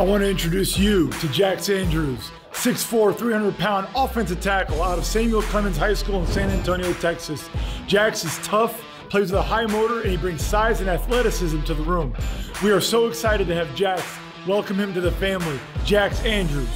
I want to introduce you to Jax Andrews, 6'4, 300 pound offensive tackle out of Samuel Clemens High School in San Antonio, Texas. Jax is tough, plays with a high motor, and he brings size and athleticism to the room. We are so excited to have Jax. Welcome him to the family, Jax Andrews.